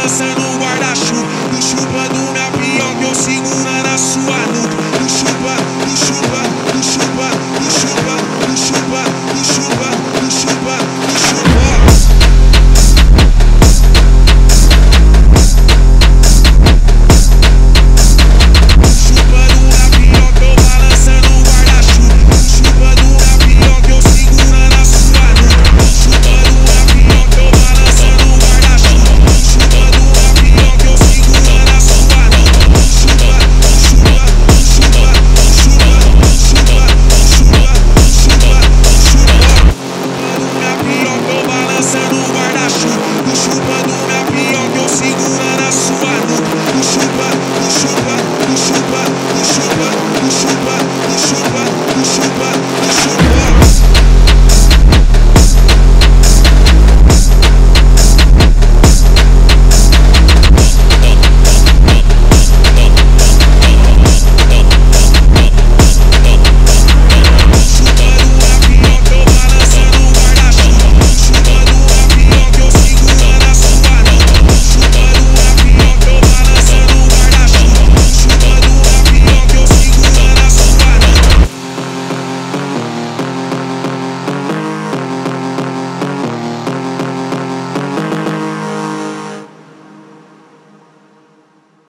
balançando o guarda-chuva. Balançando o guarda-chuva. Chupa do gavião que eu segura